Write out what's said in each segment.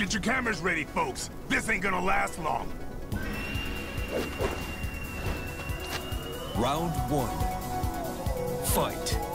Get your cameras ready, folks. This ain't gonna last long. Round one. Fight.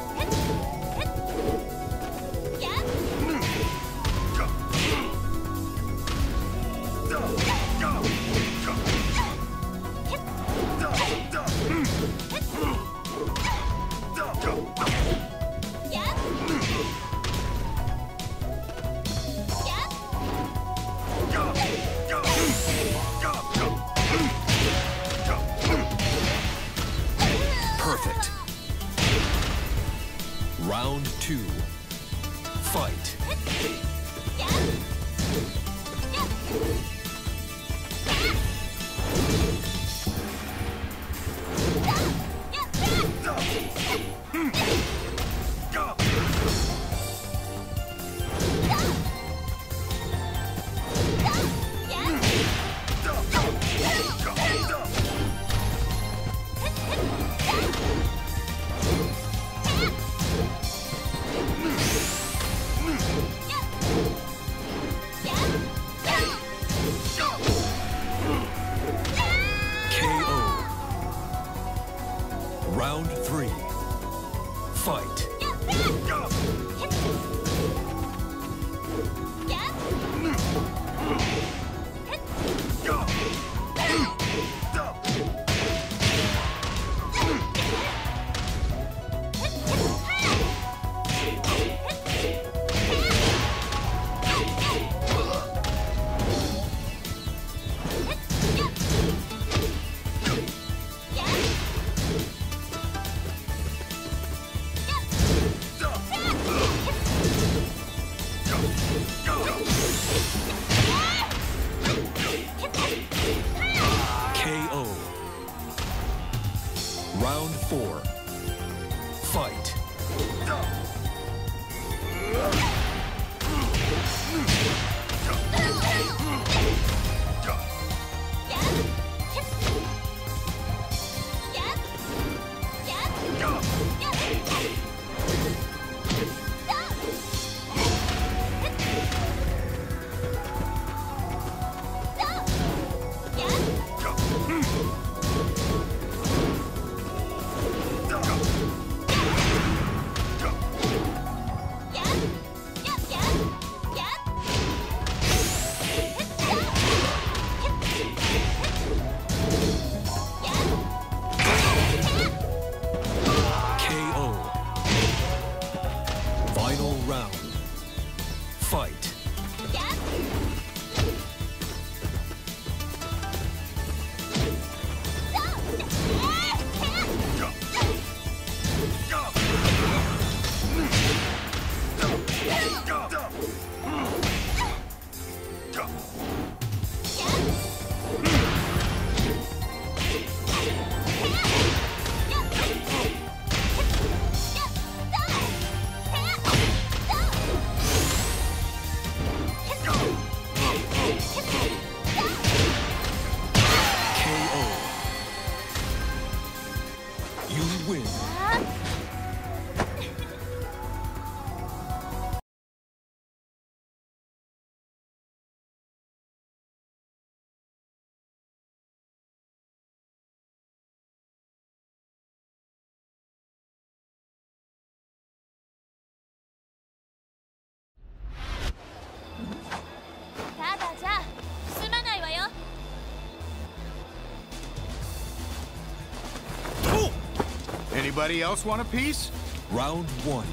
Anybody else want a piece? Round one.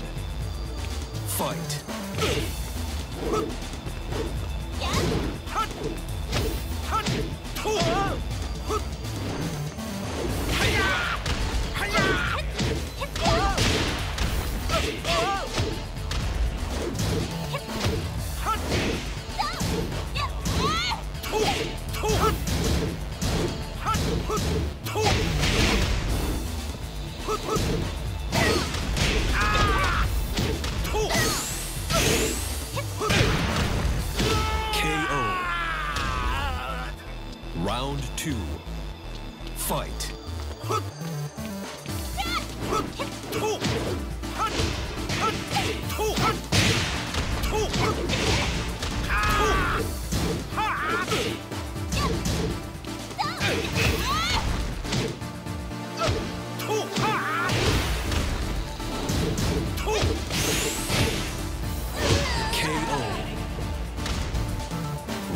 Fight. KO.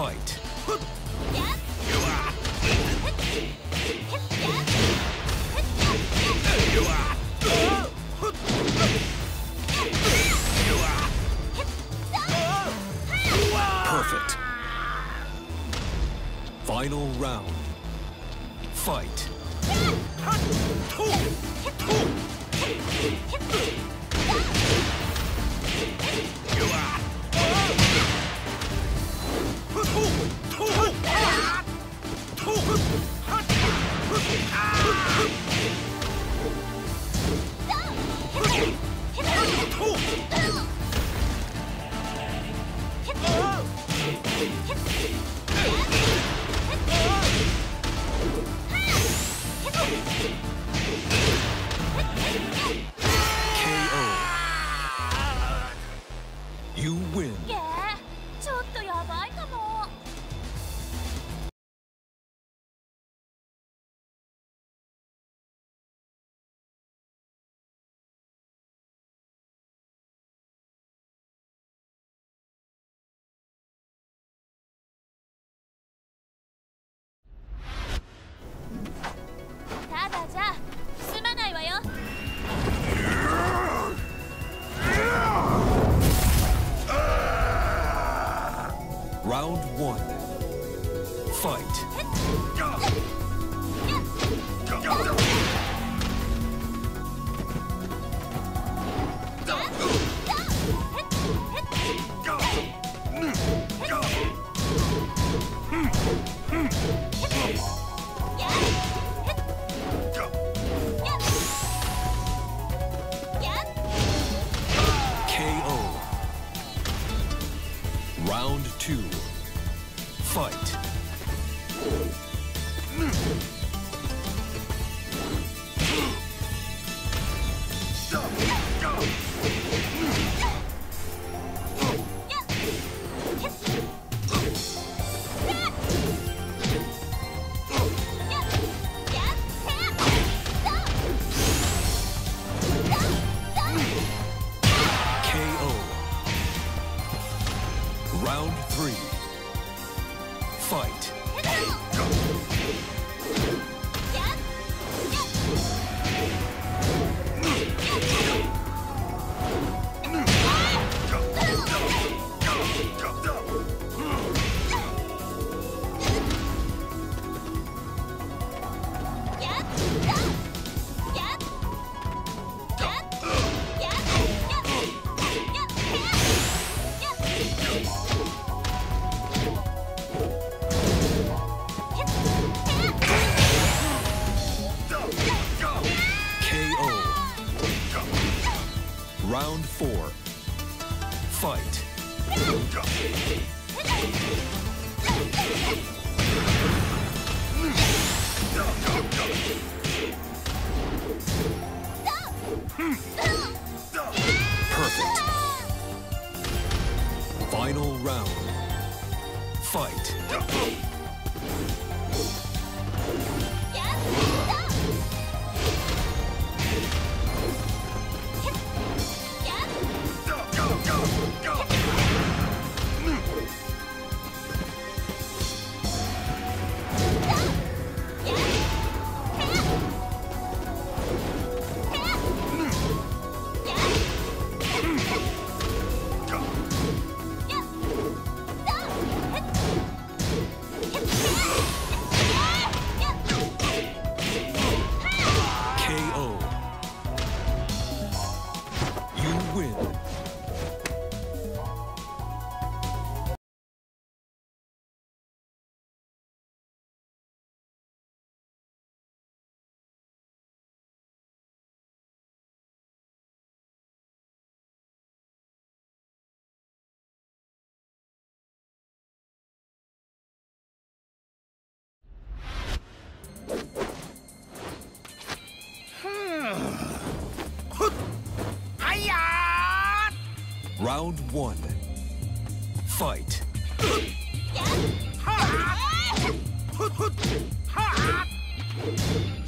fight. Round four. Fight. Perfect. Final round. Fight. Round one. Fight.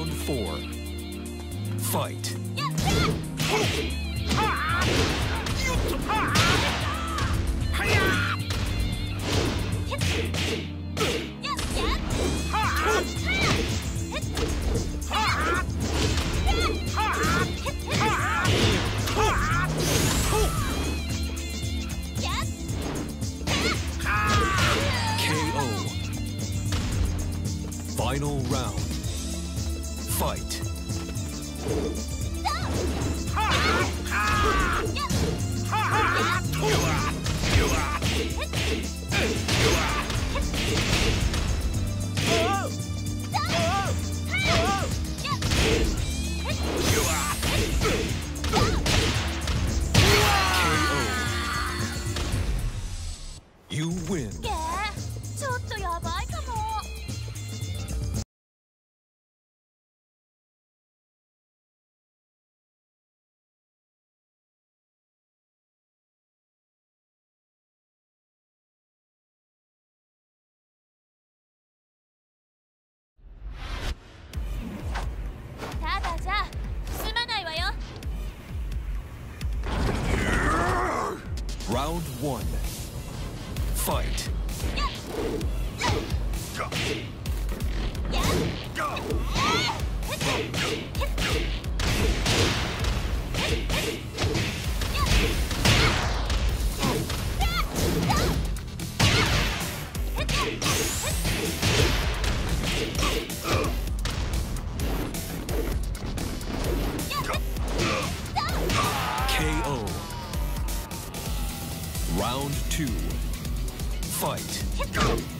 Round four. Fight. Round one. Fight. Round two. Fight.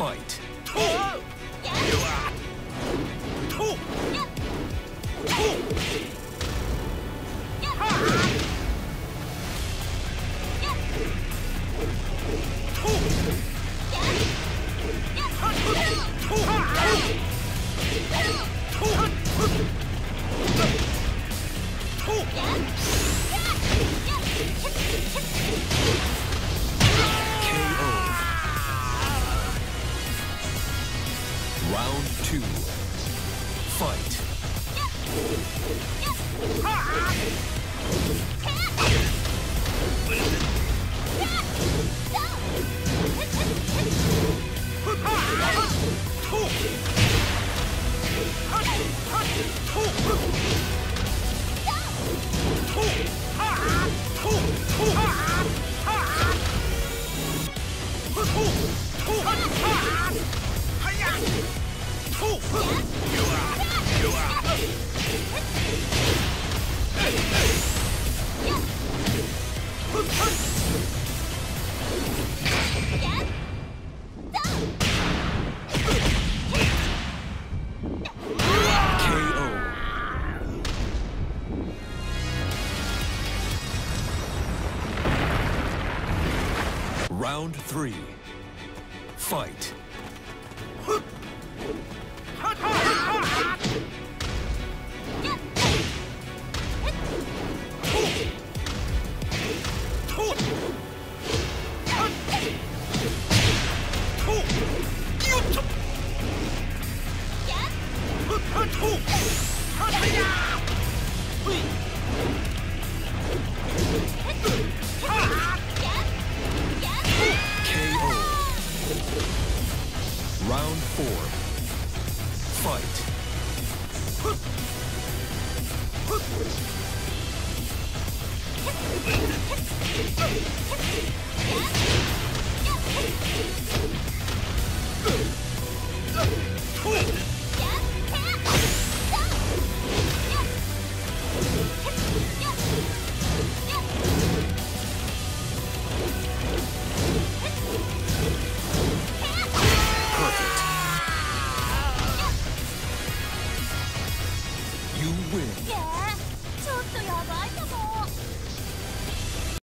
Fight. Round three. Fight. KO. Round four. Fight.